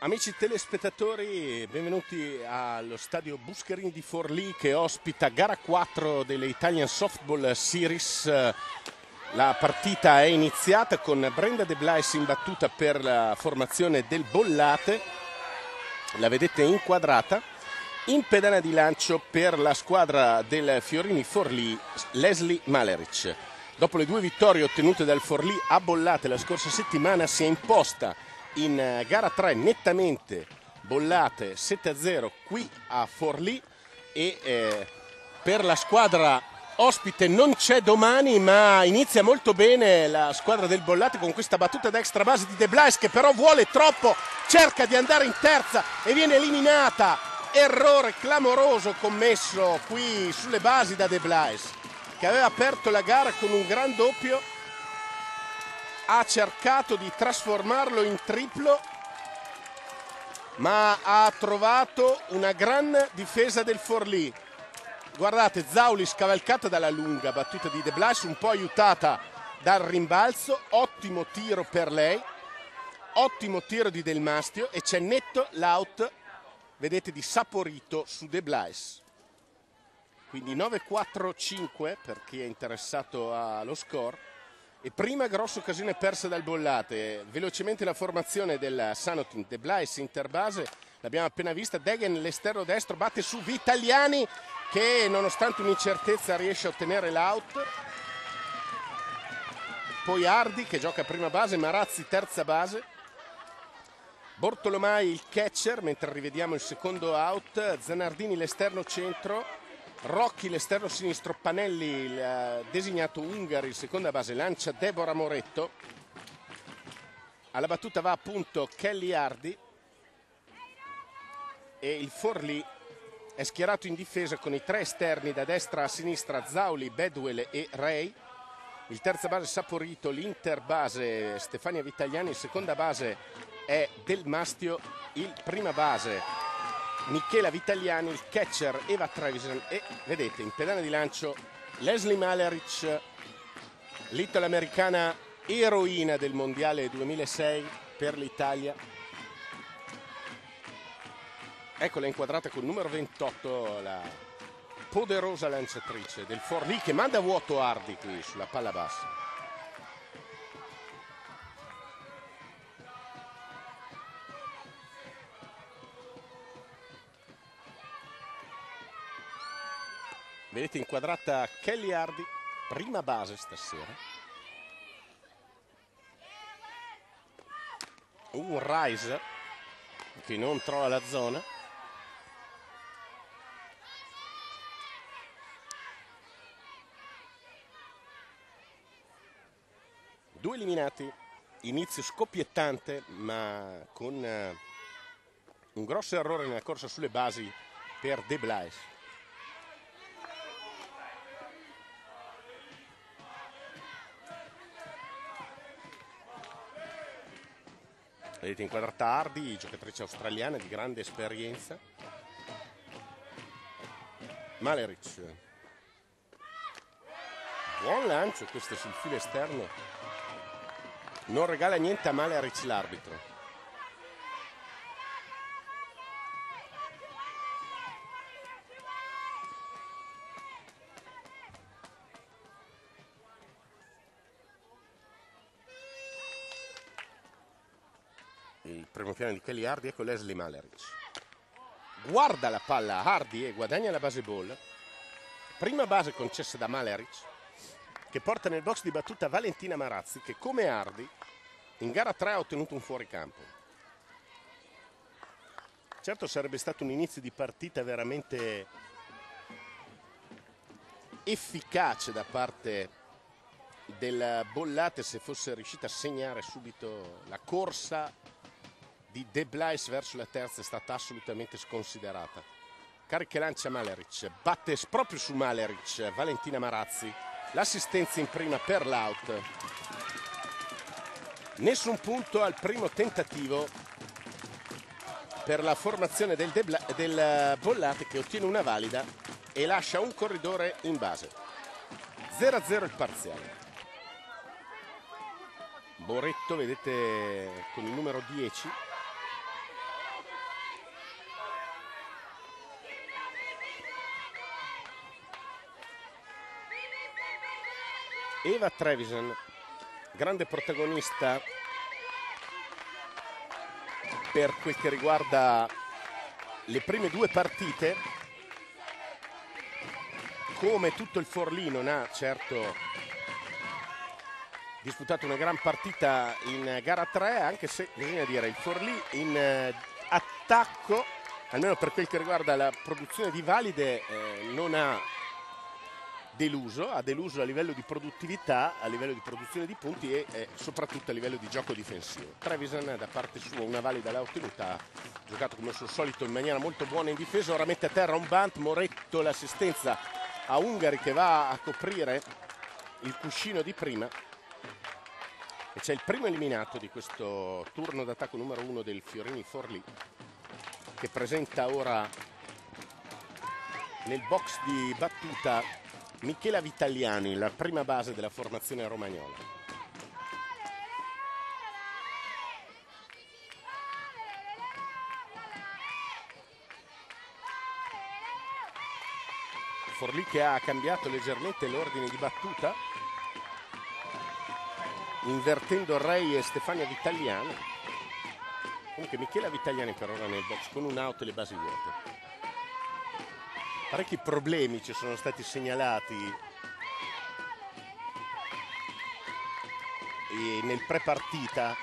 Amici telespettatori, benvenuti allo stadio Buscherini di Forlì che ospita gara 4 delle Italian Softball Series. La partita è iniziata con Brenda De Blais in battuta per la formazione del Bollate. La vedete inquadrata. In pedana di lancio per la squadra del Fiorini Forlì, Leslie Maleric. Dopo le due vittorie ottenute dal Forlì a Bollate la scorsa settimana si è imposta in gara 3 nettamente bollate 7-0 qui a Forlì e eh, per la squadra ospite non c'è domani ma inizia molto bene la squadra del Bollate con questa battuta da extra base di De Blais che però vuole troppo, cerca di andare in terza e viene eliminata. Errore clamoroso commesso qui sulle basi da De Blais che aveva aperto la gara con un gran doppio ha cercato di trasformarlo in triplo ma ha trovato una gran difesa del Forlì. Guardate Zauli scavalcata dalla lunga battuta di De Blas un po' aiutata dal rimbalzo. Ottimo tiro per lei ottimo tiro di Del Mastio e c'è netto l'out vedete di Saporito su De Blais quindi 9-4-5 per chi è interessato allo score e prima grossa occasione persa dal Bollate. Velocemente la formazione del Sanotin, De Blais interbase, l'abbiamo appena vista. Degen l'esterno destro batte su Vitaliani che nonostante un'incertezza riesce a ottenere l'out. Poi Ardi che gioca prima base, Marazzi terza base. Bortolomai il catcher mentre rivediamo il secondo out. Zanardini l'esterno centro. Rocchi l'esterno sinistro, Panelli il uh, designato Ungari, seconda base, lancia Deborah Moretto. Alla battuta va appunto Kelly Hardy e il Forlì è schierato in difesa con i tre esterni da destra a sinistra Zauli, Bedwell e Ray. Il terza base Saporito, l'inter base Stefania Vitagliani, il seconda base è Del Mastio, il prima base Michela Vitagliani, il catcher Eva Trevisan e vedete in pedana di lancio Leslie Maleric, l'italo-americana eroina del mondiale 2006 per l'Italia. Eccola inquadrata col numero 28, la poderosa lanciatrice del Forlì che manda vuoto Hardy qui sulla palla bassa. Vedete inquadrata Kelly Hardy, prima base stasera. Un Rise che non trova la zona. Due eliminati, inizio scoppiettante ma con uh, un grosso errore nella corsa sulle basi per De Blais. Vedete inquadrata Hardy, giocatrice australiana di grande esperienza. Maleric. Buon lancio questo sul filo esterno. Non regala niente a Maleric l'arbitro. Primo piano di Kelly Hardy, ecco Leslie Maleric. Guarda la palla Hardy e guadagna la base ball. Prima base concessa da Maleric, che porta nel box di battuta Valentina Marazzi, che come Hardy in gara 3 ha ottenuto un fuoricampo. Certo sarebbe stato un inizio di partita veramente efficace da parte del Bollate se fosse riuscita a segnare subito la corsa di De Blais verso la terza è stata assolutamente sconsiderata. Carica lancia Maleric, batte proprio su Maleric, Valentina Marazzi, l'assistenza in prima per l'out. Nessun punto al primo tentativo per la formazione del, Debla, del Bollate che ottiene una valida e lascia un corridore in base. 0-0 il parziale. Boretto, vedete, con il numero 10, Eva Trevisan, grande protagonista per quel che riguarda le prime due partite. Come tutto il Forlì non ha certo disputato una gran partita in gara 3, anche se bisogna dire il Forlì in eh, attacco, almeno per quel che riguarda la produzione di valide, eh, non ha deluso, ha deluso a livello di produttività, a livello di produzione di punti e eh, soprattutto a livello di gioco difensivo. Trevisan da parte sua una valida l'ha ottenuta, ha giocato come al suo solito in maniera molto buona in difesa, ora mette a terra un bunt, Moretto l'assistenza a Ungari che va a coprire il cuscino di prima e c'è il primo eliminato di questo turno d'attacco numero uno del Fiorini Forlì che presenta ora nel box di battuta Michela Vitagliani, la prima base della formazione romagnola. Forlì che ha cambiato leggermente l'ordine di battuta, invertendo Rei e Stefania Vitagliani. Comunque Michela Vitagliani per ora nel box con un out e le basi vuote parecchi problemi ci sono stati segnalati. Nel pre-partita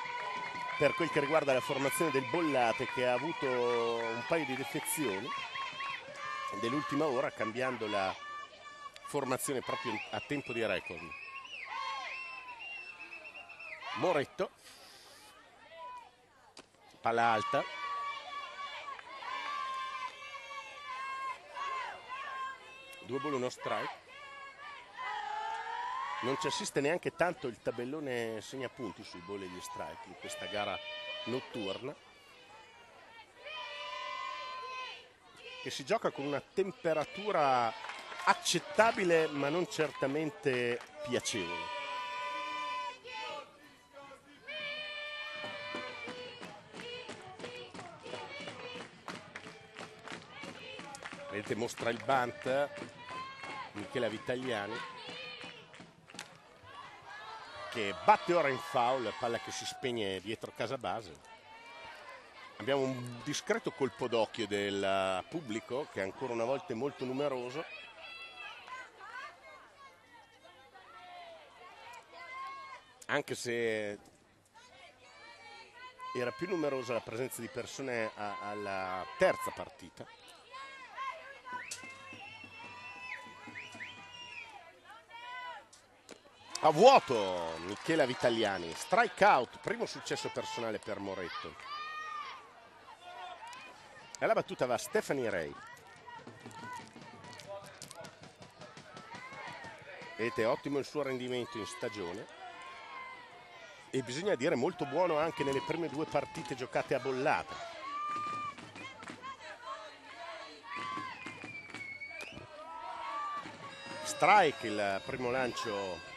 per quel che riguarda la formazione del Bollate che ha avuto un paio di defezioni dell'ultima ora cambiando la formazione proprio a tempo di record. Moretto, palla alta, due ball uno strike. Non ci assiste neanche tanto il tabellone segnapunti sui ball e gli strike in questa gara notturna che si gioca con una temperatura accettabile ma non certamente piacevole vedete mostra il bunt Michela Vitagliani che batte ora in foul, palla che si spegne dietro casa base. Abbiamo un discreto colpo d'occhio del pubblico che ancora una volta è molto numeroso. Anche se era più numerosa la presenza di persone alla terza partita. A vuoto Michela Vitagliani, strike out, primo successo personale per Moretto. E la battuta va Stephanie Ray. Vedete, ottimo il suo rendimento in stagione. E bisogna dire molto buono anche nelle prime due partite giocate a bollata. Strike il primo lancio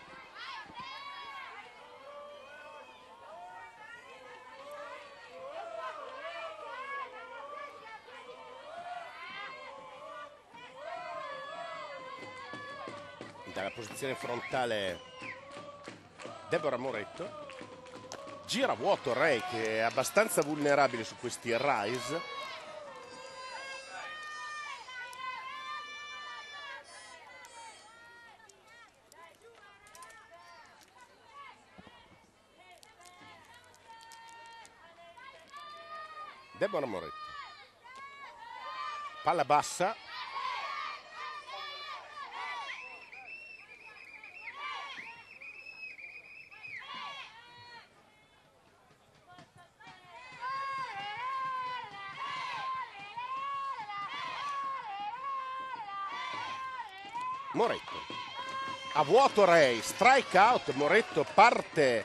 posizione frontale Deborah Moretto. Gira vuoto Ray che è abbastanza vulnerabile su questi rise. Deborah Moretto. Palla bassa Moretto. A vuoto Ray, strike out, Moretto parte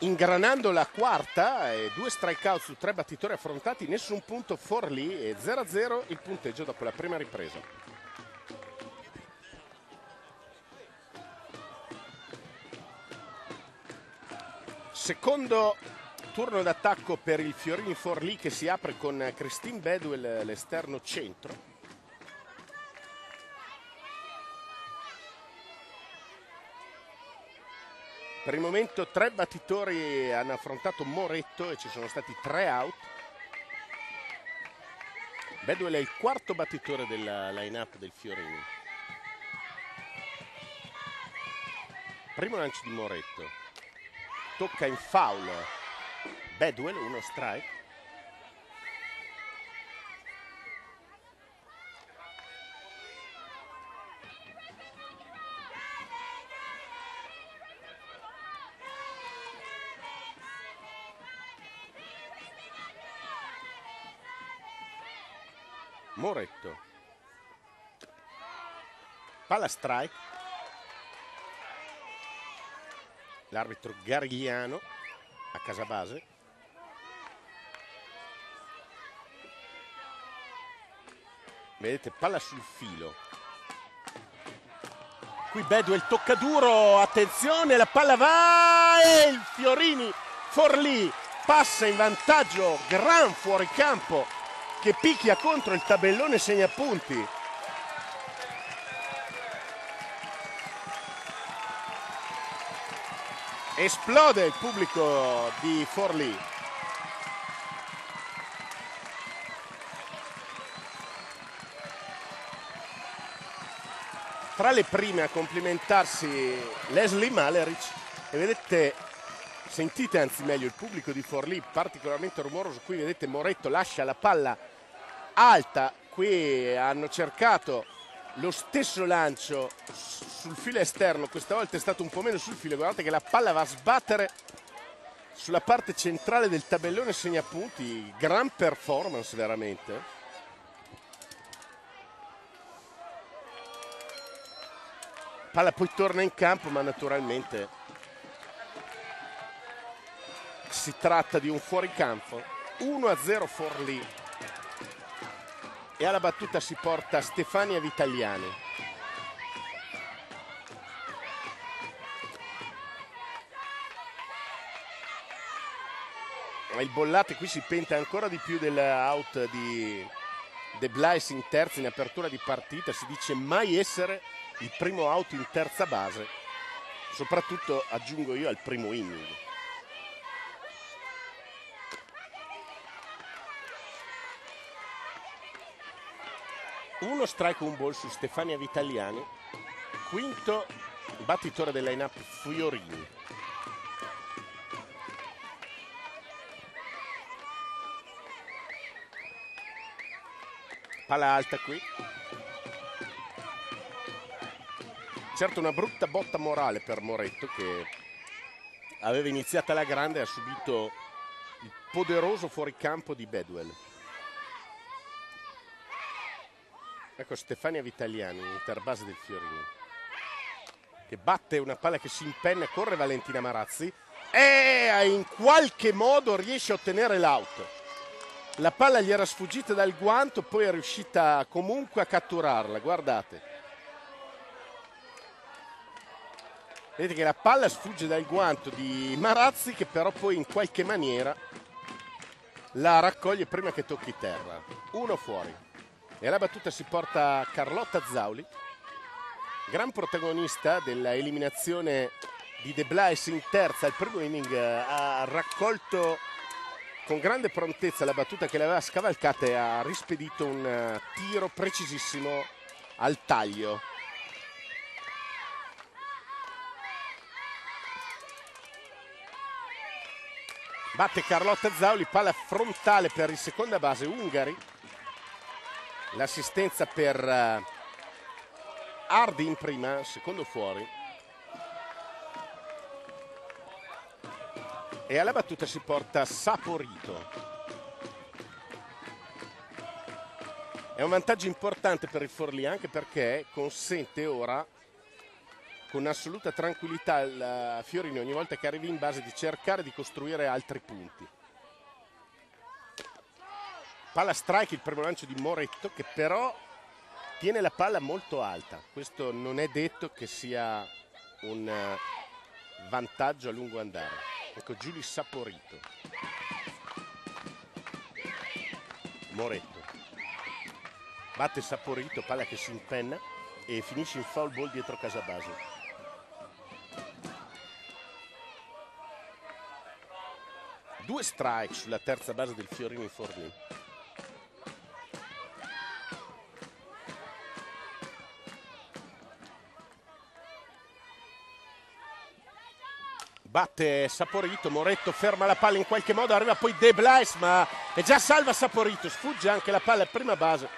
ingranando la quarta e due strike out su tre battitori affrontati, nessun punto for lì e 0-0 il punteggio dopo la prima ripresa. Secondo turno d'attacco per il Fiorini Forlì che si apre con Christine Bedwell l'esterno centro. Per il momento tre battitori hanno affrontato Moretto e ci sono stati tre out. Bedwell è il quarto battitore della line-up del Fiorini. Primo lancio di Moretto. Tocca in foul. Bedwell, uno strike. Moretto. Palla strike. L'arbitro Garigliano a casa base. Vedete, palla sul filo. Qui Bedwell tocca duro, attenzione, la palla va e il Fiorini Forlì passa in vantaggio, gran fuoricampo che picchia contro il tabellone segna punti. Esplode il pubblico di Forlì. Tra le prime a complimentarsi Leslie Malerich e vedete sentite anzi meglio il pubblico di Forlì particolarmente rumoroso. Qui vedete Moretto lascia la palla alta. Qui hanno cercato lo stesso lancio sul filo esterno. Questa volta è stato un po' meno sul filo. Guardate che la palla va a sbattere sulla parte centrale del tabellone segnapunti gran performance veramente. Palla poi torna in campo ma naturalmente si tratta di un fuoricampo. 1-0 Forlì e alla battuta si porta Stefania Vitagliani ma il Bollate qui si penta ancora di più dell'out di De Blais in terza in apertura di partita. Si dice mai essere il primo out in terza base. Soprattutto aggiungo io al primo inning uno strike un ball su Stefania Vitaliani quinto battitore del line up Fiorini. Palla alta qui. Certo una brutta botta morale per Moretto che aveva iniziata la grande e ha subito il poderoso fuoricampo di Bedwell Ecco Stefania Vitaliani, interbase del Fiorino, che batte una palla che si impenna, corre Valentina Marazzi e in qualche modo riesce a ottenere l'out. La palla gli era sfuggita dal guanto, poi è riuscita comunque a catturarla, guardate. Vedete che la palla sfugge dal guanto di Marazzi che però poi in qualche maniera la raccoglie prima che tocchi terra. Uno fuori. E alla battuta si porta Carlotta Zauli, gran protagonista dell'eliminazione di De Blais in terza. Il primo inning eh, ha raccolto con grande prontezza la battuta che l'aveva scavalcata e ha rispedito un eh, tiro precisissimo al taglio. Batte Carlotta Zauli, palla frontale per il seconda base Ungari l'assistenza per uh, Hardy in prima, secondo fuori. E alla battuta si porta Saporito. È un vantaggio importante per il Forlì anche perché consente ora con assoluta tranquillità al Fiorino ogni volta che arrivi in base di cercare di costruire altri punti. Palla strike il primo lancio di Moretto che però tiene la palla molto alta. Questo non è detto che sia un eh, vantaggio a lungo andare. Ecco Giulio Saporito. Moretto. Batte Saporito, palla che si impenna e finisce in foul ball dietro casa base. Due strike sulla terza base del Fiorini Forlì. Batte Saporito, Moretto ferma la palla in qualche modo, arriva poi De Blais ma è già salva Saporito, sfugge anche la palla a prima base,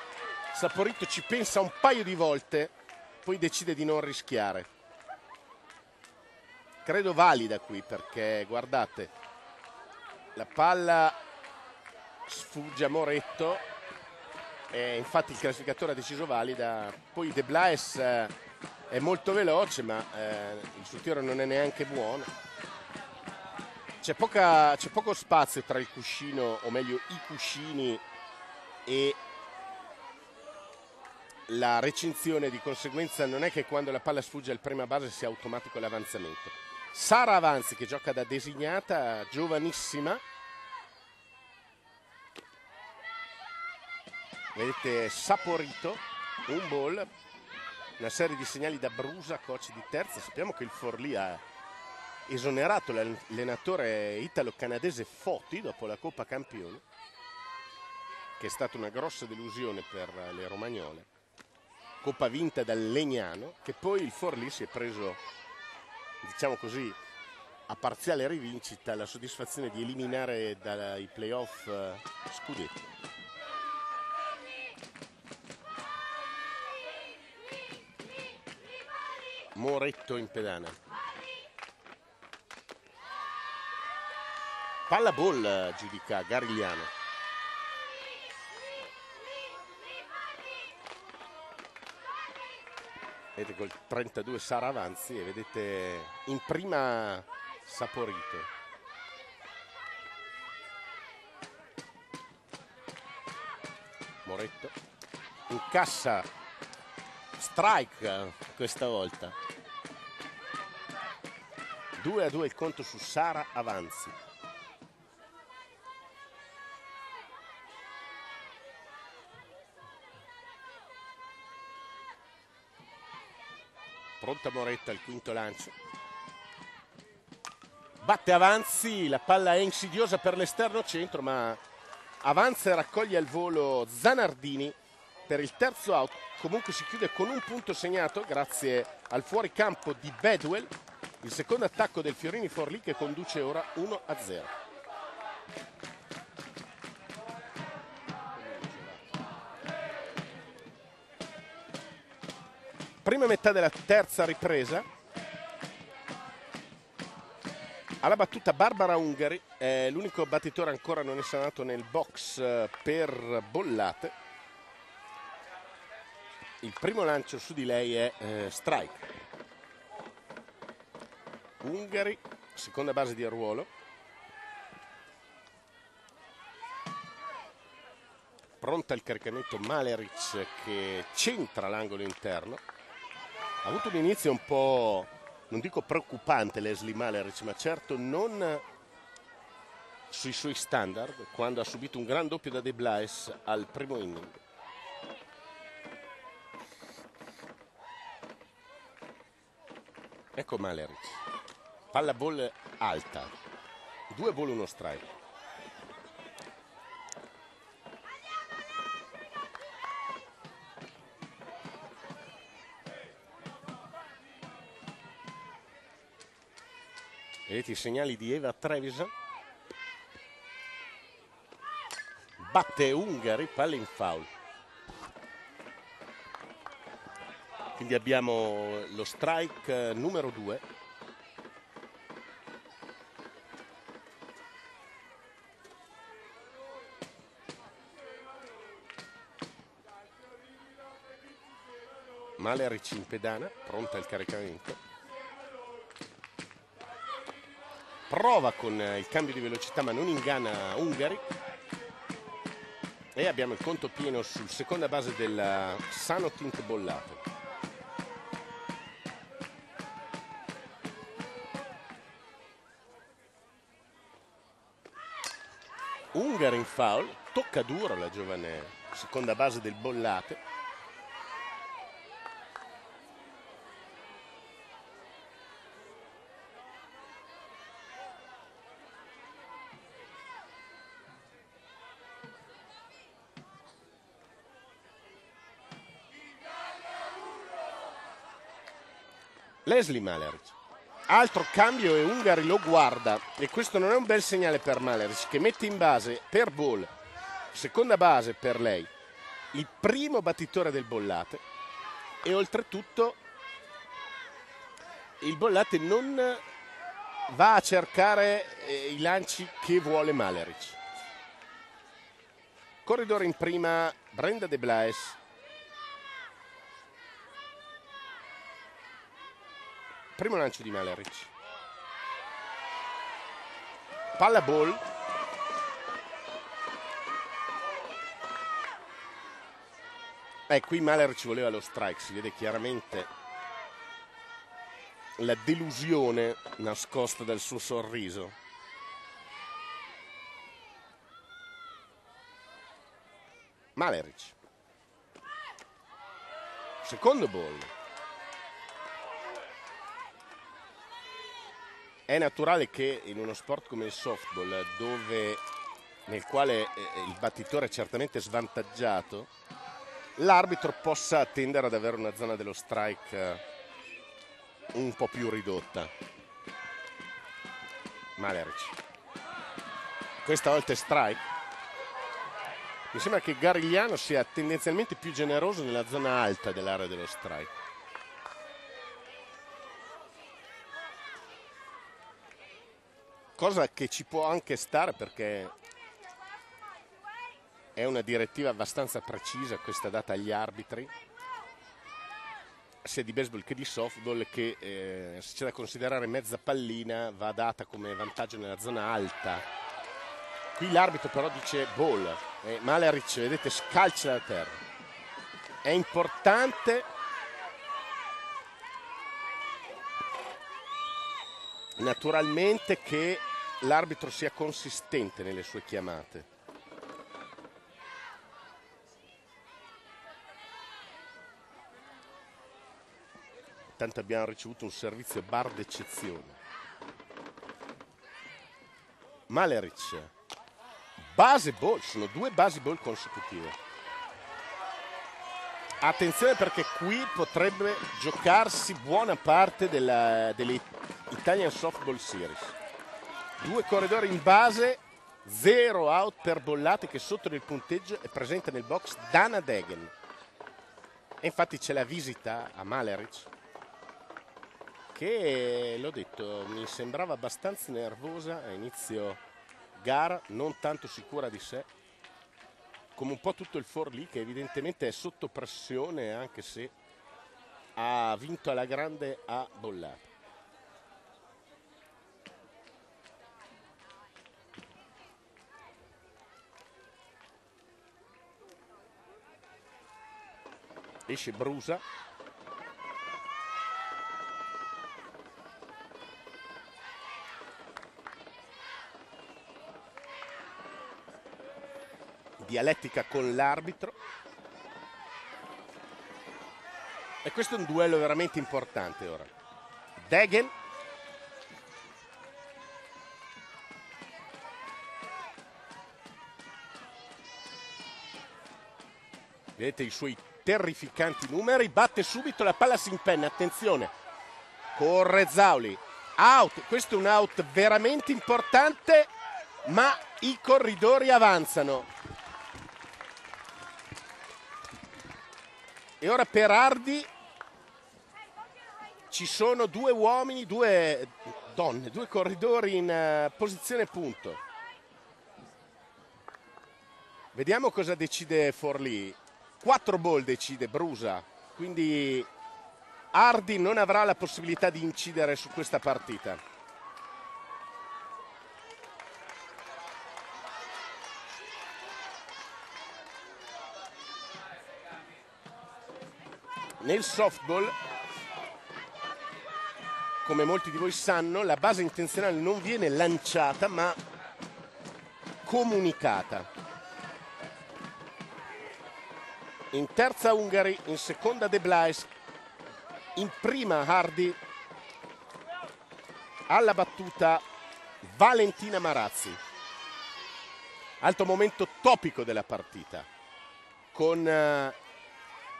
Saporito ci pensa un paio di volte, poi decide di non rischiare. Credo valida qui perché guardate, la palla sfugge a Moretto e infatti il classificatore ha deciso valida, poi De Blais eh, è molto veloce ma eh, il suo tiro non è neanche buono c'è, poca, c'è poco spazio tra il cuscino, o meglio i cuscini e la recinzione, di conseguenza non è che quando la palla sfugge al prima base sia automatico l'avanzamento. Sara Avanzi che gioca da designata, giovanissima. Vedete Saporito, un ball, una serie di segnali da Brusa, coach di terza. Sappiamo che il Forlì ha esonerato l'allenatore italo-canadese Foti dopo la Coppa Campioni, che è stata una grossa delusione per le romagnole. Coppa vinta dal Legnano, che poi il Forlì si è preso, diciamo così, a parziale rivincita la soddisfazione di eliminare dai playoff eh, Scudetti. Moretto in pedana. Palla ball giudica Garigliano. Vedete col 32 Sara Avanzi e vedete in prima Saporito. Moretto incassa strike questa volta 2 a 2 il conto su Sara Avanzi pronta Moretta al quinto lancio. Batte Avanzi la palla è insidiosa per l'esterno centro ma avanza e raccoglie al volo Zanardini per il terzo out. Comunque si chiude con un punto segnato grazie al fuoricampo di Bedwell il secondo attacco del Fiorini Forlì che conduce ora 1 prima metà della terza ripresa. Alla battuta Barbara Ungari è l'unico battitore ancora non esanato nel box eh, per bollate. Il primo lancio su di lei è eh, strike. Ungari seconda base di arruolo pronta il caricamento Maleric che centra l'angolo interno ha avuto un inizio un po', non dico preoccupante Leslie Maleric, ma certo non sui suoi standard quando ha subito un gran doppio da De Blais al primo inning. Ecco Maleric, palla ball alta, due ball uno strike. Vedete i segnali di Eva Trevisan. Batte Ungari, palla in foul. Quindi abbiamo lo strike numero 2. Maleric in pedana, pronta il caricamento. Prova con il cambio di velocità ma non inganna Ungari. E abbiamo il conto pieno sul seconda base del Sano Tint Bollato Ungari in foul tocca duro la giovane seconda base del Bollate Leslie Maleric. Altro cambio e Ungari lo guarda e questo non è un bel segnale per Maleric che mette in base per Ball, seconda base per lei, il primo battitore del Bollate e oltretutto il Bollate non va a cercare eh, i lanci che vuole Maleric. Corridore in prima Brenda De Blaes Primo lancio di Maleric. Palla ball. Eh, qui Maleric voleva lo strike, si vede chiaramente la delusione nascosta dal suo sorriso. Maleric. Secondo ball. È naturale che in uno sport come il softball, dove, nel quale eh, il battitore è certamente svantaggiato, l'arbitro possa tendere ad avere una zona dello strike eh, un po' più ridotta. Maleric. Questa volta è strike. Mi sembra che Garigliano sia tendenzialmente più generoso nella zona alta dell'area dello strike. Cosa che ci può anche stare perché è una direttiva abbastanza precisa questa data agli arbitri sia di baseball che di softball che eh, se c'è da considerare mezza pallina va data come vantaggio nella zona alta. Qui l'arbitro però dice ball eh, Maleric vedete scalcia da terra. È importante naturalmente che l'arbitro sia consistente nelle sue chiamate. Intanto abbiamo ricevuto un servizio bar d'eccezione. Maleric, base ball, sono due base ball consecutive. Attenzione perché qui potrebbe giocarsi buona parte della, delle Italian Softball Series. Due corridori in base, zero out per Bollate che sotto nel punteggio è presente nel box Dana Degen. E infatti c'è la visita a Maleric che, l'ho detto, mi sembrava abbastanza nervosa a inizio gara, non tanto sicura di sé, come un po' tutto il Forlì che evidentemente è sotto pressione anche se ha vinto alla grande a Bollate. Esce Brusa. Dialettica con l'arbitro. E questo è un duello veramente importante ora. Degen. Vedete i suoi terrificanti numeri, batte subito la palla si impenna, attenzione, corre Zauli, out, questo è un out veramente importante, ma i corridori avanzano. E ora per Ardi ci sono due uomini, due donne, due corridori in uh, posizione punto. Vediamo cosa decide Forlì. 4 ball decide Brusa, quindi Hardy non avrà la possibilità di incidere su questa partita. Nel softball, come molti di voi sanno, la base intenzionale non viene lanciata ma comunicata in terza Ungari, in seconda De Blais, in prima Hardy, alla battuta Valentina Marazzi. Alto momento topico della partita, con uh,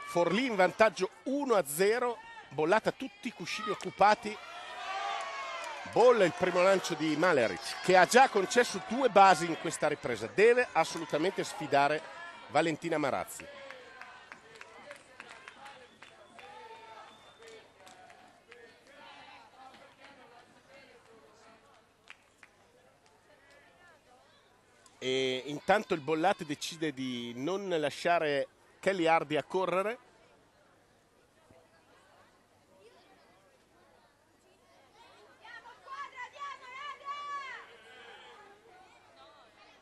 Forlì in vantaggio 1-0 bollata tutti i cuscini occupati. Bolla il primo lancio di Maleric che ha già concesso due basi in questa ripresa. Deve assolutamente sfidare Valentina Marazzi e intanto il Bollate decide di non lasciare Kelly Hardy a correre.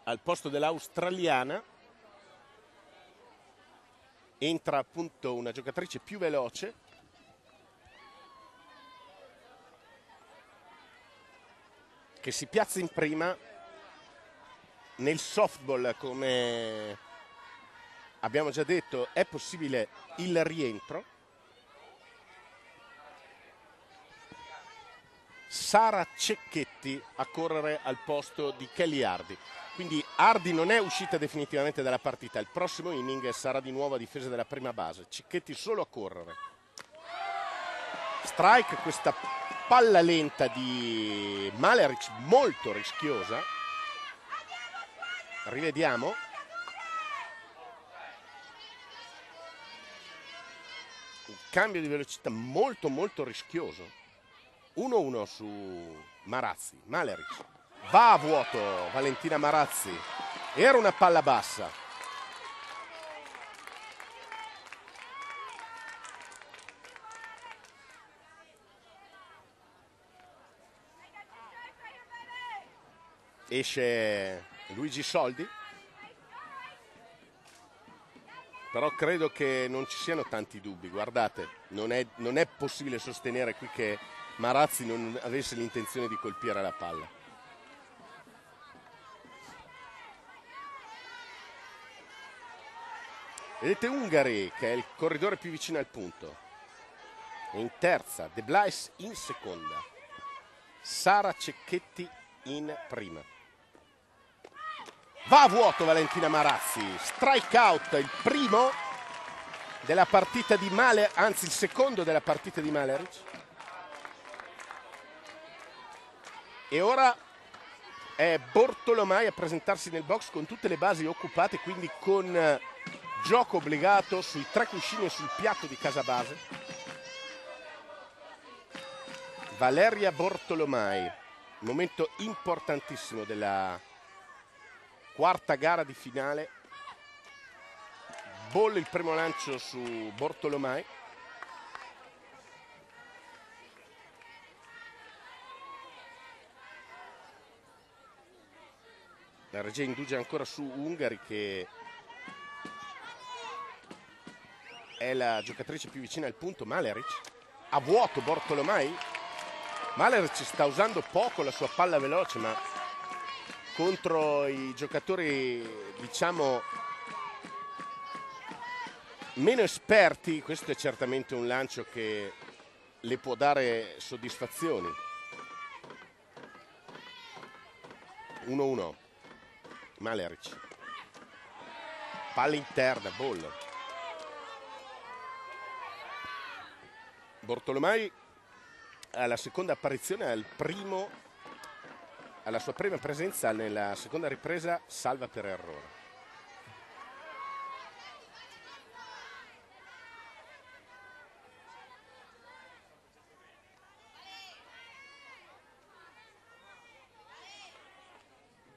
Al posto dell'australiana entra appunto una giocatrice più veloce. Che si piazza in prima nel softball come abbiamo già detto è possibile il rientro. Sara Cecchetti a correre al posto di Kelly Hardy. Quindi Hardy non è uscita definitivamente dalla partita. Il prossimo inning sarà di nuovo a difesa della prima base. Cecchetti solo a correre. Strike questa palla lenta di Maleric molto rischiosa rivediamo. Un cambio di velocità molto molto rischioso. 1-1 su Marazzi. Maleric va a vuoto Valentina Marazzi. Era una palla bassa. Esce Luigi Soldi. Però credo che non ci siano tanti dubbi, guardate, non è, non è possibile sostenere qui che Marazzi non avesse l'intenzione di colpire la palla. Vedete Ungari che è il corridore più vicino al punto. In terza, De Blais in seconda. Sara Cecchetti in prima. Va a vuoto Valentina Marazzi, strike out, il primo della partita di Male, anzi il secondo della partita di Maleric. E ora è Bortolomai a presentarsi nel box con tutte le basi occupate, quindi con eh, gioco obbligato sui tre cuscini e sul piatto di casa base. Valeria Bortolomai, momento importantissimo della quarta gara di finale. Bolle il primo lancio su Bortolomai la regia indugia ancora su Ungari che è la giocatrice più vicina al punto Maleric a vuoto Bortolomai Maleric sta usando poco la sua palla veloce ma contro i giocatori diciamo meno esperti questo è certamente un lancio che le può dare soddisfazioni. 1-1 Maleric. Palla interna ball. Bortolomai alla seconda apparizione al primo alla sua prima presenza nella seconda ripresa salva per errore.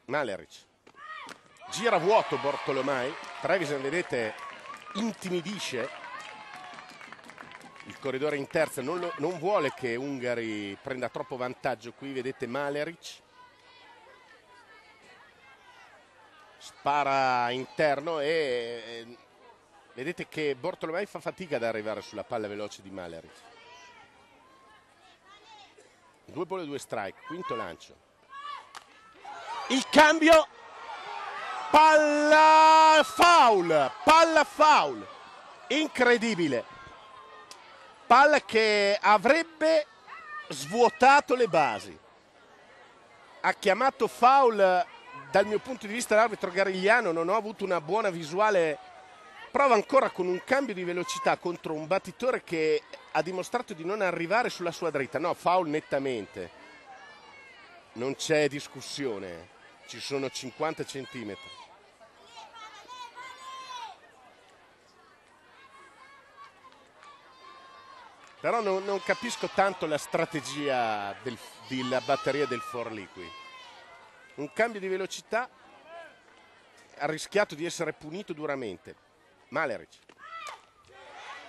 Maleric. Gira vuoto Bortolomai Trevisan vedete intimidisce. Il corridore in terza non, lo, non vuole che Ungari prenda troppo vantaggio. Qui vedete Maleric spara interno e vedete che Bortolomei fa fatica ad arrivare sulla palla veloce di Maleric. Due bolle, due strike, quinto lancio. Il cambio, palla foul, palla foul, incredibile. Palla che avrebbe svuotato le basi. Ha chiamato foul dal mio punto di vista l'arbitro Garigliano non ho avuto una buona visuale prova ancora con un cambio di velocità contro un battitore che ha dimostrato di non arrivare sulla sua dritta. No, foul nettamente. Non c'è discussione. Ci sono 50 centimetri. Però non, non capisco tanto la strategia del, della batteria del Forlì qui. Un cambio di velocità ha rischiato di essere punito duramente. Maleric.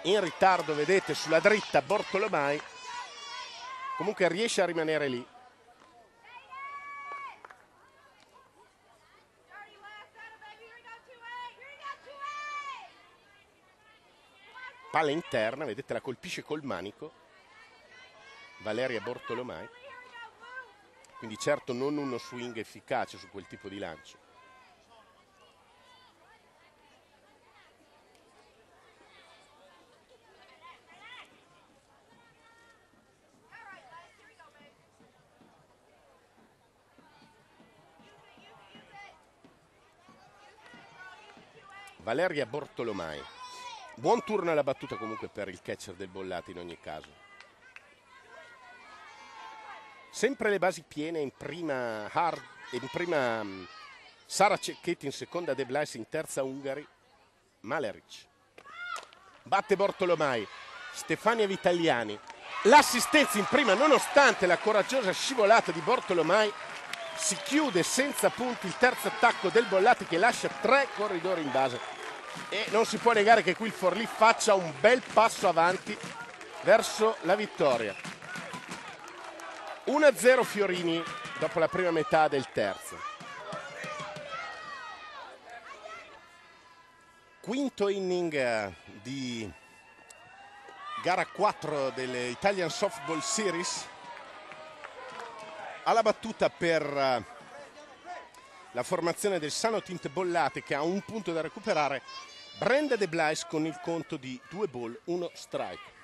In ritardo, vedete, sulla dritta Bortolomai. Comunque riesce a rimanere lì. palla interna, vedete la colpisce col manico Valeria Bortolomai quindi certo non uno swing efficace su quel tipo di lancio Valeria Bortolomai Buon turno alla battuta comunque per il catcher del Bollati in ogni caso. Sempre le basi piene in prima Hard, in prima um, Sara Cecchetti, in seconda De Blais, in terza Ungari, Maleric. Batte Bortolomai, Stefania Vitaliani. L'assistenza in prima, nonostante la coraggiosa scivolata di Bortolomai, si chiude senza punti il terzo attacco del Bollati che lascia tre corridori in base e non si può negare che qui il Forlì faccia un bel passo avanti verso la vittoria. 1-0 Fiorini dopo la prima metà del terzo. Quinto inning eh, di gara 4 dell'Italian Softball Series. Alla battuta per eh, la formazione del Sano Tinte Bollate che ha un punto da recuperare. Brenda De Blais con il conto di due ball, uno strike.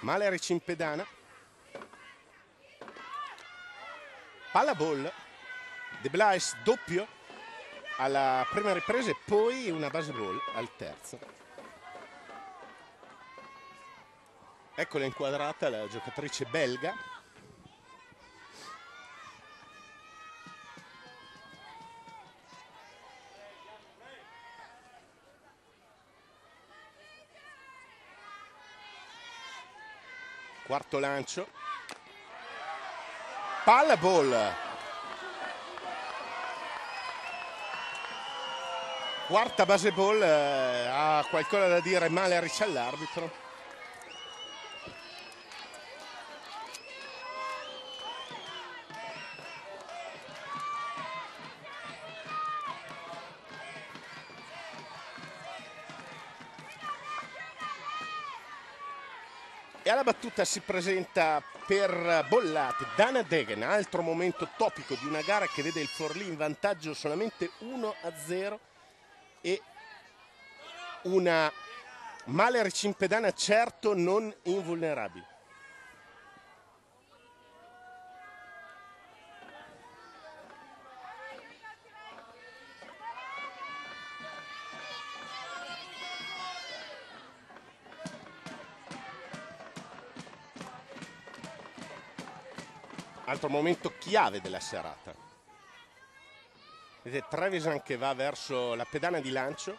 Malere Cimpedana. Palla ball. De Blais doppio alla prima ripresa e poi una base ball al terzo. Eccola inquadrata la giocatrice belga quarto lancio palla ball quarta base ball eh, ha qualcosa da dire male a Ricci all'arbitro alla battuta si presenta per Bollate Dana Degen, altro momento topico di una gara che vede il Forlì in vantaggio solamente 1 a 0 e una Maler Cimpedana certo non invulnerabile. Altro momento chiave della serata. Vedete Trevisan che va verso la pedana di lancio.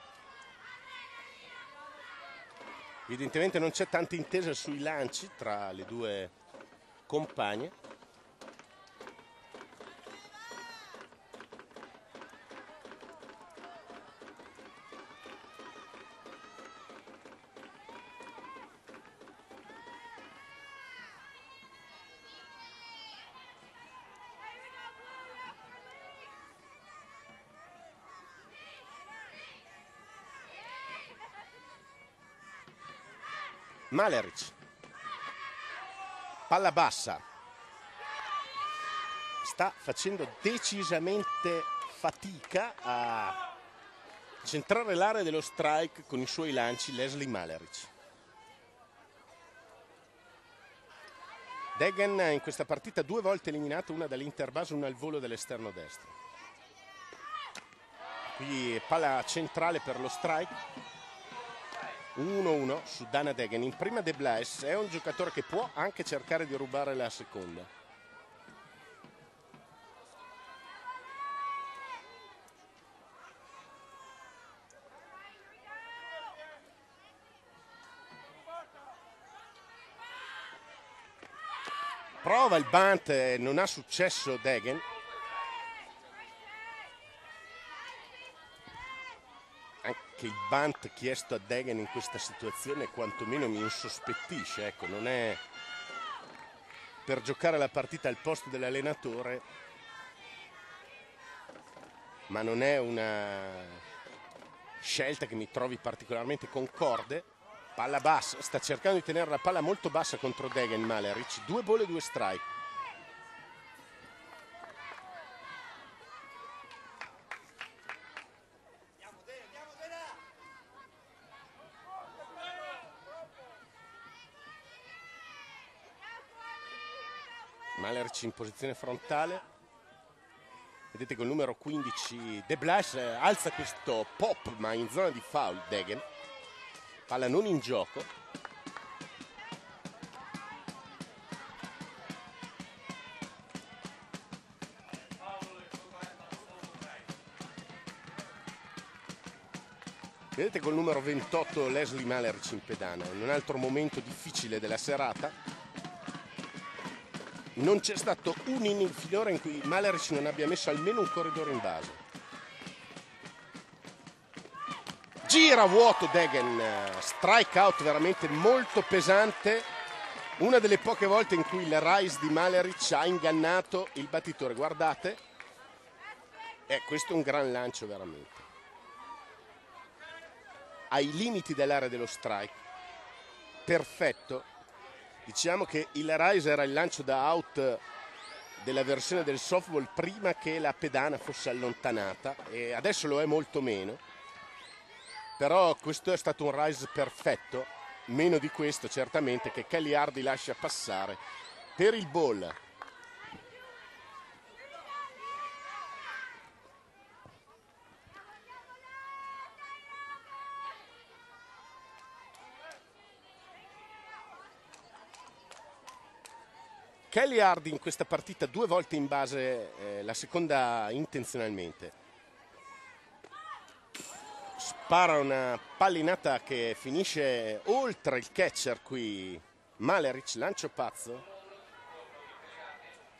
Evidentemente non c'è tanta intesa sui lanci tra le due compagne. Maleric. Palla bassa. Sta facendo decisamente fatica a centrare l'area dello strike con i suoi lanci Leslie Maleric. Degen in questa partita due volte eliminato, una dall'interbase, una al volo dell'esterno destro. Qui palla centrale per lo strike 1-1 su Dana Degen. In prima De Blais è un giocatore che può anche cercare di rubare la seconda. Prova il bunt, non ha successo Degen. Anche il bunt chiesto a Degen in questa situazione quantomeno mi insospettisce, ecco, non è per giocare la partita al posto dell'allenatore, ma non è una scelta che mi trovi particolarmente concorde. Palla bassa, sta cercando di tenere la palla molto bassa contro Degen Maleric. Due bolle e due strike. Maleric in posizione frontale. Vedete col numero 15 De Blas alza questo pop ma in zona di foul Degen palla non in gioco. Vedete col numero 28 Leslie Maleric in pedana. In un altro momento difficile della serata non c'è stato un inning finora in cui Maleric non abbia messo almeno un corridore in base. Gira vuoto Degen, strike out veramente molto pesante, una delle poche volte in cui il rise di Maleric ha ingannato il battitore, guardate, eh, questo è un gran lancio veramente, ai limiti dell'area dello strike, perfetto, diciamo che il rise era il lancio da out della versione del softball prima che la pedana fosse allontanata e adesso lo è molto meno. Però questo è stato un rise perfetto meno di questo certamente che Hardy lascia passare per il ball Kelly Hardy in questa partita due volte in base, eh, la seconda intenzionalmente. Spara una pallinata che finisce oltre il catcher qui Maleric, lancio pazzo.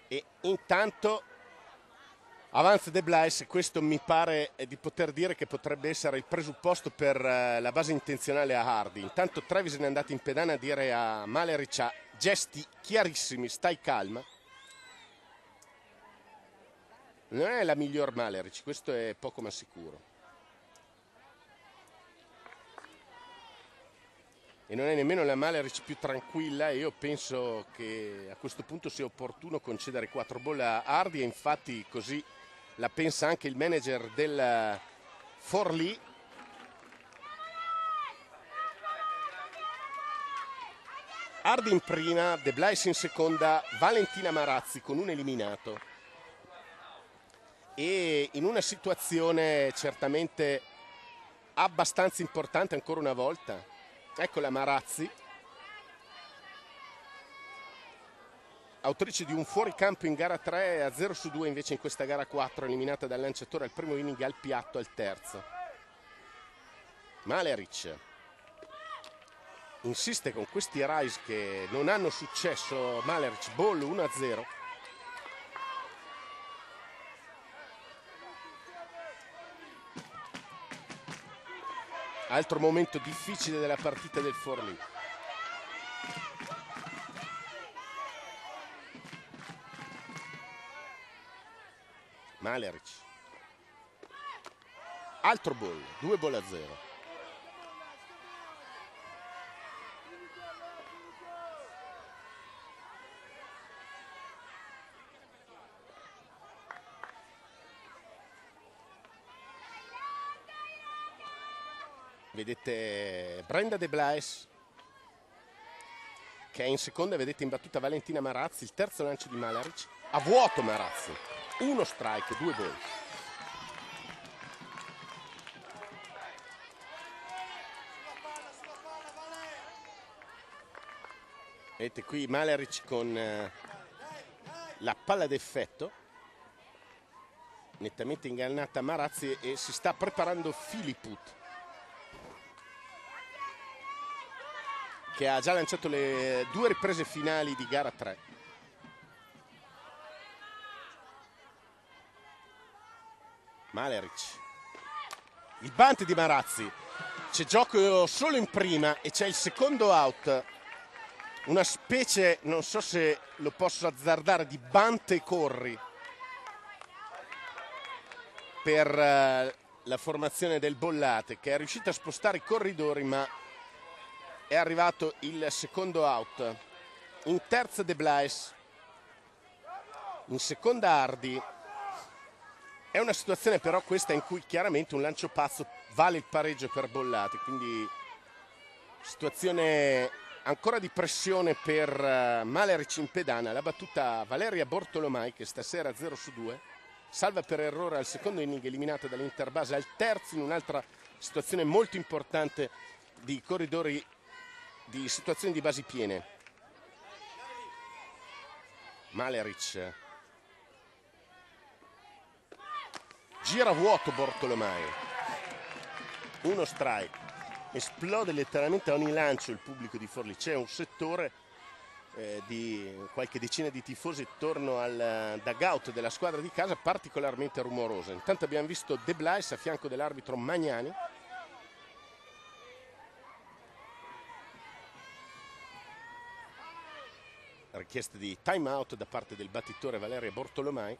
E intanto avanza De Blais questo mi pare di poter dire che potrebbe essere il presupposto per eh, la base intenzionale a Hardy. Intanto Travis è andato in pedana a dire a Maleric a gesti chiarissimi stai calma. Non è la miglior Maleric questo è poco ma sicuro. E non è nemmeno la Maleric più tranquilla e io penso che a questo punto sia opportuno concedere quattro bolle a Hardy e infatti così la pensa anche il manager del Forlì Hardy in prima, De Blais in seconda, Valentina Marazzi con un eliminato e in una situazione certamente abbastanza importante ancora una volta Ecco la Marazzi. Autrice di un fuoricampo in gara 3 a 0 su 2 invece in questa gara 4, eliminata dal lanciatore al primo inning al piatto al terzo. Maleric insiste con questi rise che non hanno successo. Maleric ball 1 a 0. Altro momento difficile della partita del Forlì. Maleric. Altro ball, due ball a zero. vedete Brenda De Blais che è in seconda, vedete in battuta Valentina Marazzi, il terzo lancio di Malaric, a vuoto Marazzi, uno strike, due gol. Vedete qui Maleric con eh, la palla d'effetto, nettamente ingannata Marazzi e si sta preparando Filiput. che ha già lanciato le due riprese finali di gara 3. Maleric. Il bante di Marazzi. C'è gioco solo in prima e c'è il secondo out una specie, non so se lo posso azzardare, di bante corri per uh, la formazione del Bollate che è riuscita a spostare i corridori ma è arrivato il secondo out. In terza De Blais, in seconda Ardi. È una situazione però questa in cui chiaramente un lancio pazzo vale il pareggio per Bollate, quindi situazione ancora di pressione per uh, Maleric in pedana, la battuta Valeria Bortolomai che stasera 0 su 2, salva per errore al secondo inning eliminata dall'Interbase, al terzo in un'altra situazione molto importante di corridori di situazioni di basi piene. Maleric gira vuoto Bortolomai, uno strike esplode letteralmente a ogni lancio il pubblico di Forlì. C'è un settore eh, di qualche decina di tifosi attorno al dugout della squadra di casa particolarmente rumorosa. Intanto abbiamo visto De Blais a fianco dell'arbitro Magnani. Richiesta di time out da parte del battitore Valeria Bortolomai.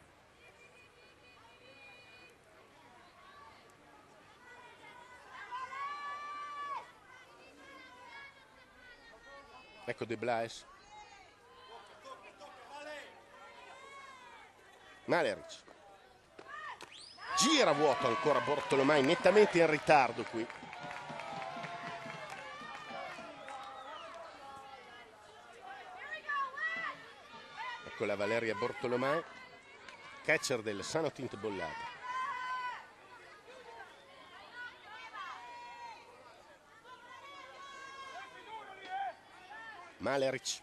Ecco De Blais. Maleric. Gira vuoto ancora Bortolomai, nettamente in ritardo qui. Ecco la Valeria Bortolomai, catcher del Sano Tint Bollata. Maleric.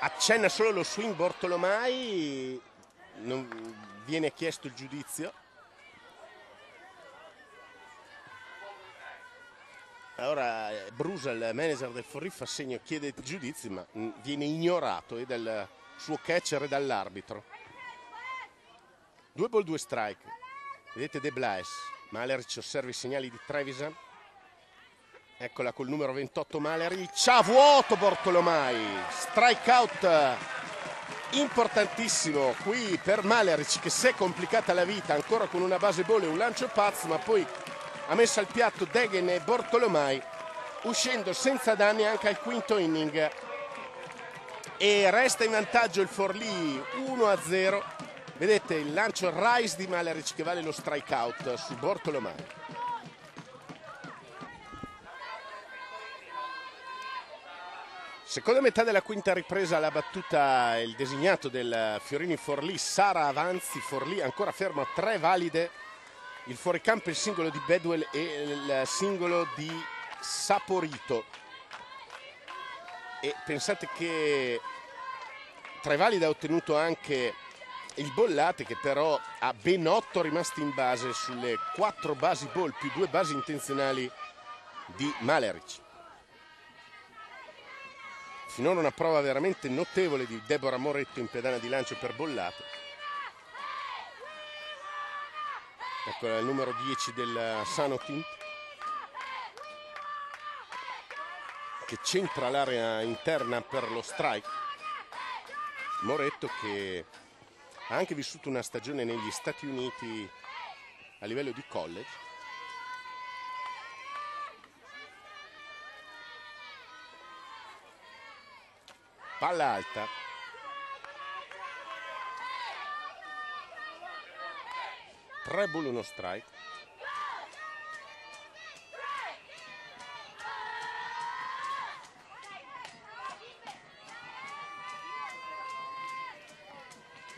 Accenna solo lo swing Bortolomai non viene chiesto il giudizio. Ora eh, Brusa il manager del Forri fa segno chiede il giudizio ma viene ignorato e dal suo catcher e dall'arbitro. Due ball due strike. Vedete De Blais Maleric osserva i segnali di Trevisan Eccola col numero 28 Maleri. C'ha vuoto Bortolomai. Strikeout importantissimo qui per Maleric che si è complicata la vita ancora con una base ball e un lancio pazzo ma poi ha messo al piatto Degen e Bortolomai uscendo senza danni anche al quinto inning e resta in vantaggio il Forlì 1 a 0 vedete il lancio rise di Maleric che vale lo strikeout su Bortolomai Seconda metà della quinta ripresa la battuta il designato del Fiorini Forlì, Sara Avanzi, Forlì ancora fermo a tre valide, il fuoricampo il singolo di Bedwell e il singolo di Saporito. E pensate che tre valide ha ottenuto anche il Bollate che però ha ben otto rimasti in base sulle quattro basi ball più due basi intenzionali di Maleric. Finora una prova veramente notevole di Deborah Moretto in pedana di lancio per Bollato. Ecco il numero 10 del Sano Team. Che centra l'area interna per lo strike. Moretto che ha anche vissuto una stagione negli Stati Uniti a livello di college palla alta. Tre bull uno strike.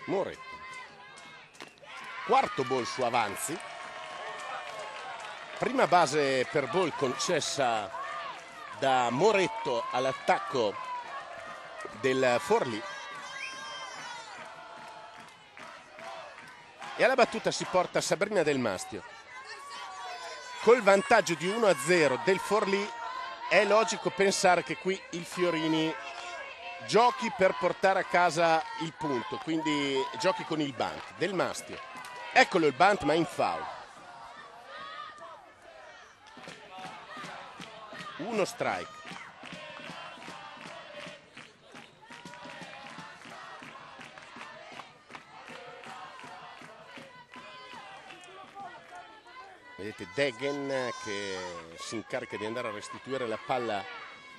Moretto quarto ball su avanzi. Prima base per ball concessa da Moretto all'attacco del Forlì. E alla battuta si porta Sabrina Del Mastio. Col vantaggio di 1-0 del Forlì è logico pensare che qui il Fiorini giochi per portare a casa il punto quindi giochi con il bunt del Mastio. Eccolo il bunt ma in foul. Uno strike vedete Degen che si incarica di andare a restituire la palla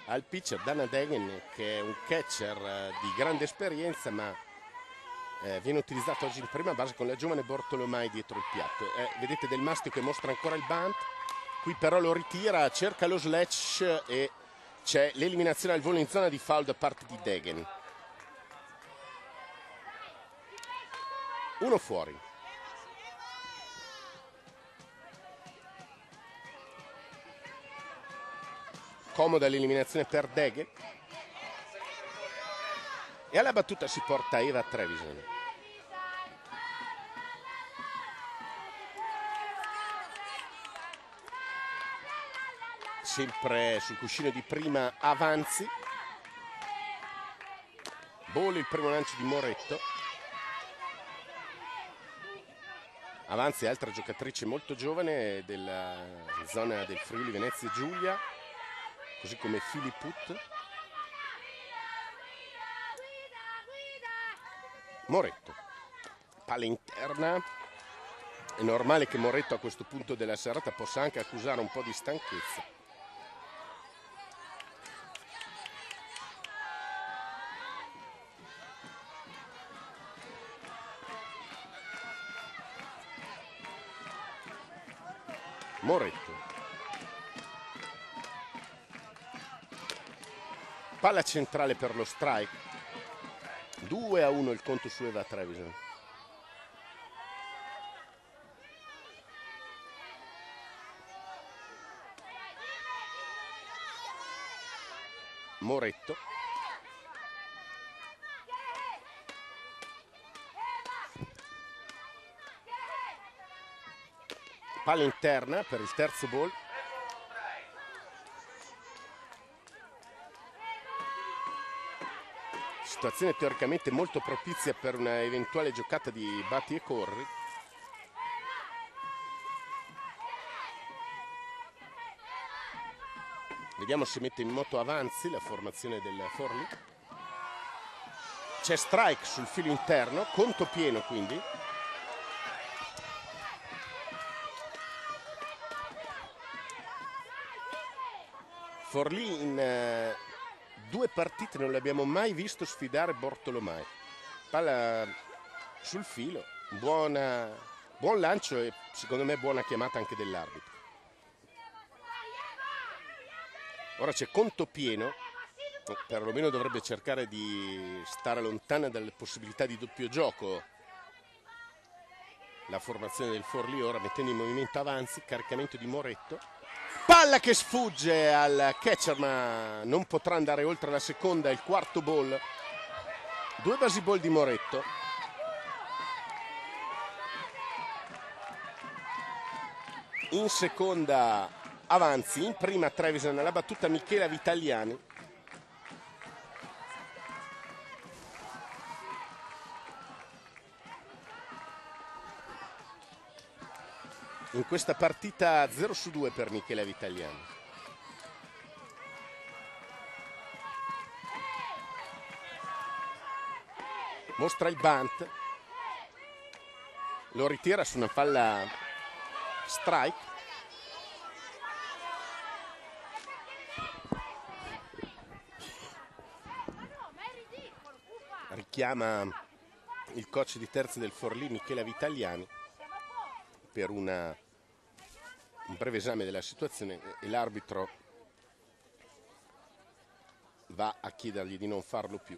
al pitcher. Dana Degen che è un catcher eh, di grande esperienza ma eh, viene utilizzato oggi in prima base con la giovane Bortolomai dietro il piatto. Eh, vedete Del Mastio che mostra ancora il bunt. Qui però lo ritira cerca lo slash e c'è l'eliminazione al volo in zona di foul da parte di Degen. Uno fuori comoda l'eliminazione per Deghe. E alla battuta si porta Eva Trevisan. Sempre sul cuscino di prima Avanzi. Ball il primo lancio di Moretto. Avanzi altra giocatrice molto giovane della zona del Friuli Venezia Giulia così come Filiput. Moretto, palla interna. È normale che Moretto a questo punto della serata possa anche accusare un po' di stanchezza. Moretto Palla centrale per lo strike. 2 a 1 il conto su Eva Trevisan. Moretto. Palla interna per il terzo ball. Situazione teoricamente molto propizia per una eventuale giocata di batti e corri. Vediamo se mette in moto avanzi la formazione del Forli. C'è strike sul filo interno, conto pieno quindi. Forlì in eh, due partite non l'abbiamo mai visto sfidare Bortolomai. Palla sul filo, buona, buon lancio e secondo me buona chiamata anche dell'arbitro. Ora c'è conto pieno, perlomeno dovrebbe cercare di stare lontana dalle possibilità di doppio gioco. La formazione del Forlì ora mettendo in movimento avanzi, caricamento di Moretto Palla che sfugge al catcher ma non potrà andare oltre la seconda, il quarto ball. Due basi ball di Moretto. In seconda avanzi, in prima Trevisan alla battuta Michela Vitaliani. Questa partita 0 su 2 per Michele Vitaliano. Mostra il bunt, lo ritira su una palla strike. Richiama il coach di terza del Forlì Michela Vitaliani per una, un breve esame della situazione e l'arbitro va a chiedergli di non farlo più.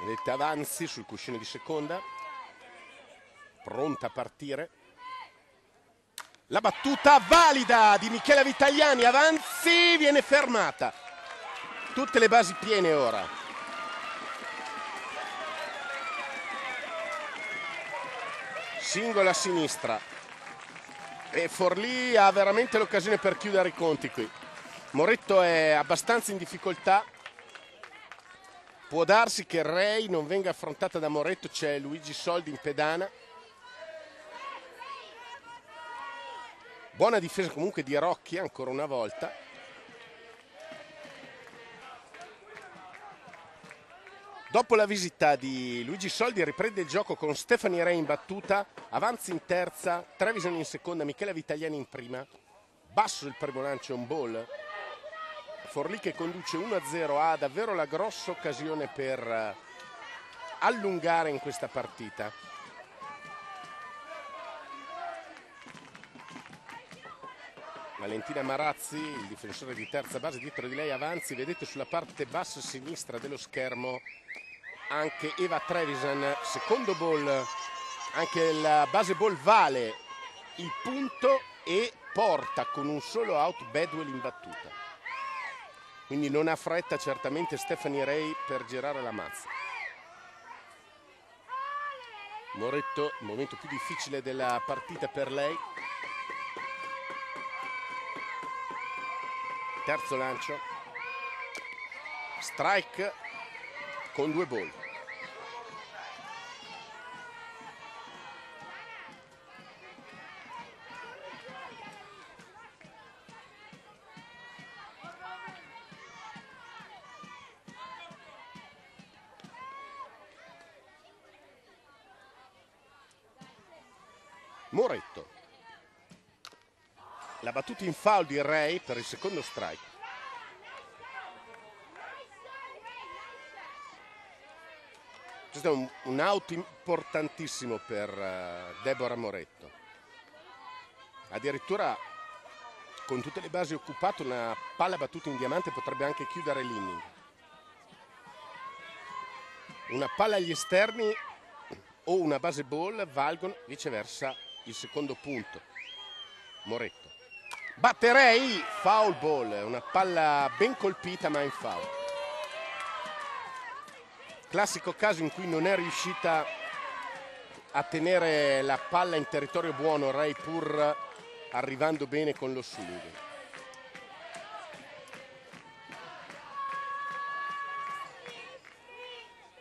Vedete avanzi sul cuscino di seconda, pronta a partire la battuta valida di Michela Vitagliani avanzi viene fermata. Tutte le basi piene ora. Singolo a sinistra. E Forlì ha veramente l'occasione per chiudere i conti qui. Moretto è abbastanza in difficoltà. Può darsi che Rei non venga affrontata da Moretto c'è Luigi Soldi in pedana buona difesa comunque di Rocchi ancora una volta Dopo la visita di Luigi Soldi riprende il gioco con Stefani Re in battuta, avanzi in terza, Trevisan in seconda, Michele Vitagliani in prima. Basso il primo lancio, un ball. Forlì che conduce 1-0 ha davvero la grossa occasione per eh, allungare in questa partita. Valentina Marazzi, il difensore di terza base, dietro di lei avanzi, vedete sulla parte bassa sinistra dello schermo anche Eva Trevisan, secondo ball, anche la base ball vale il punto e porta con un solo out Bedwell in battuta. Quindi non ha fretta certamente Stephanie Ray per girare la mazza. Moretto, il momento più difficile della partita per lei. Terzo lancio. Strike con due ball. Moretto. La battuta in foul di Ray per il secondo strike. Questo è un, un out importantissimo per uh, Deborah Moretto. Addirittura con tutte le basi occupate una palla battuta in diamante potrebbe anche chiudere l'inning. Una palla agli esterni o una base ball valgono viceversa il secondo punto. Moretto. Batterei, foul ball, una palla ben colpita ma in foul. Classico caso in cui non è riuscita a tenere la palla in territorio buono, Ray pur arrivando bene con lo swing.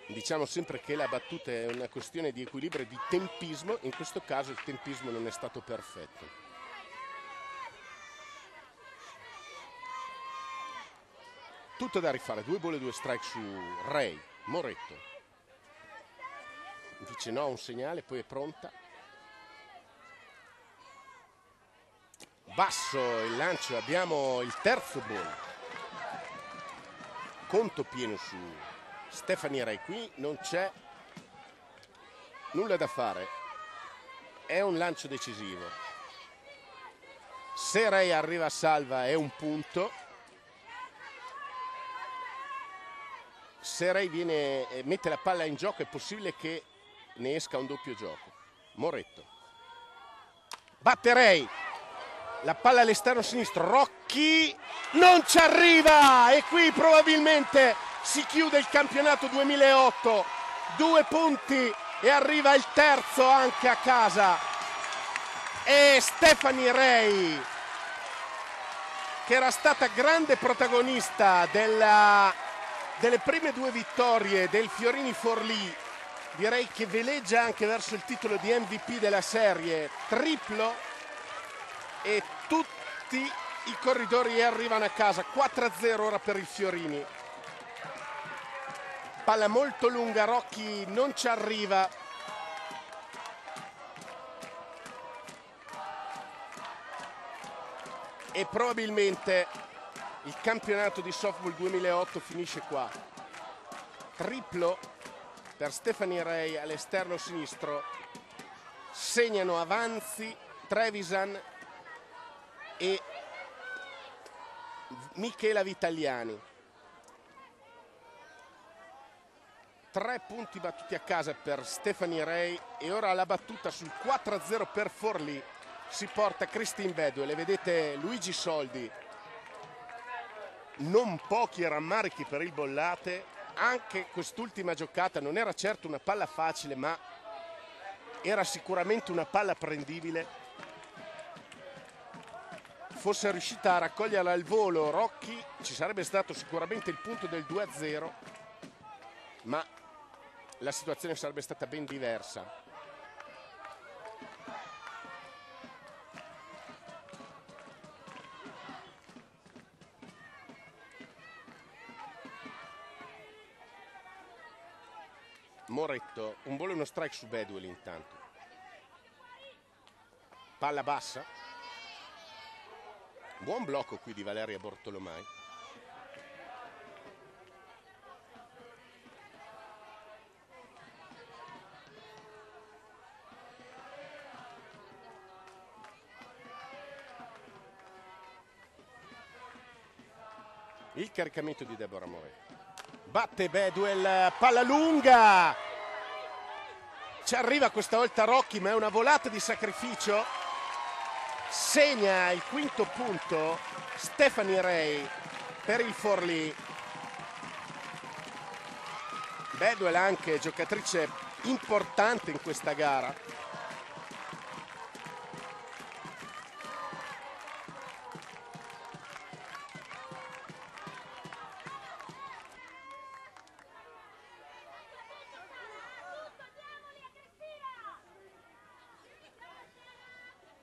Diciamo sempre che la battuta è una questione di equilibrio e di tempismo, in questo caso il tempismo non è stato perfetto. Tutto da rifare, due bolle due strike su Ray, Moretto. Dice no, un segnale, poi è pronta. Basso il lancio, abbiamo il terzo ball. Conto pieno su Stefani Rai qui non c'è nulla da fare è un lancio decisivo se Ray arriva a salva è un punto se Ray viene, mette la palla in gioco è possibile che ne esca un doppio gioco. Moretto. Batte Ray la palla all'esterno sinistro. Rocchi. Non ci arriva. E qui probabilmente si chiude il campionato 2008, due punti e arriva il terzo anche a casa. E Stefani Rey, che era stata grande protagonista della, delle prime due vittorie del Fiorini Forlì, direi che veleggia anche verso il titolo di MVP della serie, triplo e tutti i corridori arrivano a casa, 4-0 ora per il Fiorini. Palla molto lunga Rocchi non ci arriva. E probabilmente il campionato di softball 2008 finisce qua. Triplo per Stefani Rey all'esterno sinistro. Segnano Avanzi, Trevisan e Michela Vitagliani tre punti battuti a casa per Stefani Ray e ora la battuta sul 4-0 per Forlì. Si porta Christine Bedwell e vedete Luigi Soldi non pochi rammarichi per il Bollate anche quest'ultima giocata non era certo una palla facile ma era sicuramente una palla prendibile fosse riuscita a raccoglierla al volo Rocchi ci sarebbe stato sicuramente il punto del 2-0 ma la situazione sarebbe stata ben diversa. Moretto, un volo e uno strike su Bedwell intanto. Palla bassa. Buon blocco qui di Valeria Bortolomai. il caricamento di Deborah Moretti. Batte Bedwell, palla lunga. Ci arriva questa volta Rocchi, ma è una volata di sacrificio. Segna il quinto punto Stephanie Ray per il Forlì. Bedwell anche giocatrice importante in questa gara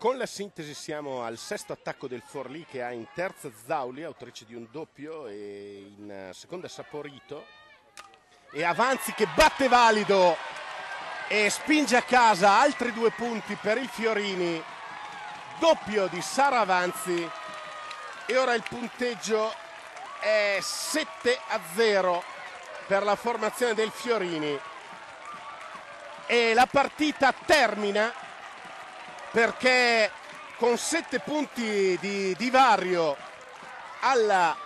Con la sintesi siamo al sesto attacco del Forlì che ha in terza Zauli, autrice di un doppio, e in eh, seconda Saporito. E Avanzi che batte valido e spinge a casa altri due punti per il Fiorini. Doppio di Sara Avanzi e ora il punteggio è 7 a 0 per la formazione del Fiorini. E la partita termina perché con sette punti di divario alla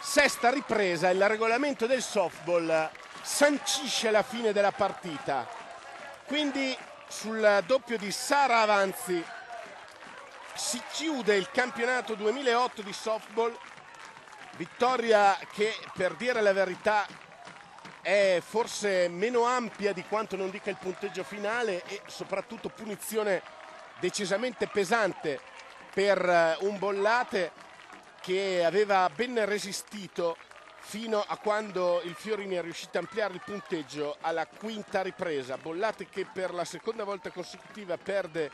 sesta ripresa il regolamento del softball sancisce la fine della partita. Quindi sul doppio di Sara Avanzi si chiude il campionato 2008 di softball, vittoria che per dire la verità è forse meno ampia di quanto non dica il punteggio finale e soprattutto punizione decisamente pesante per eh, un Bollate che aveva ben resistito fino a quando il Fiorini è riuscito a ampliare il punteggio alla quinta ripresa. Bollate che per la seconda volta consecutiva perde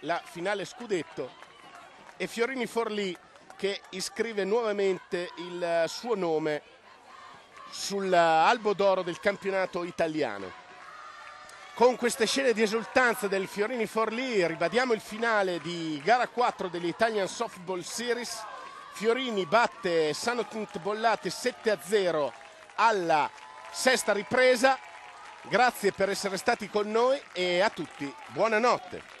la finale scudetto e Fiorini Forlì che iscrive nuovamente il suo nome sull'albo d'oro del campionato italiano con queste scene di esultanza del Fiorini Forlì ribadiamo il finale di gara 4 dell'Italian Softball Series. Fiorini batte Sanotint Bollate 7 a 0 alla sesta ripresa. Grazie per essere stati con noi e a tutti buonanotte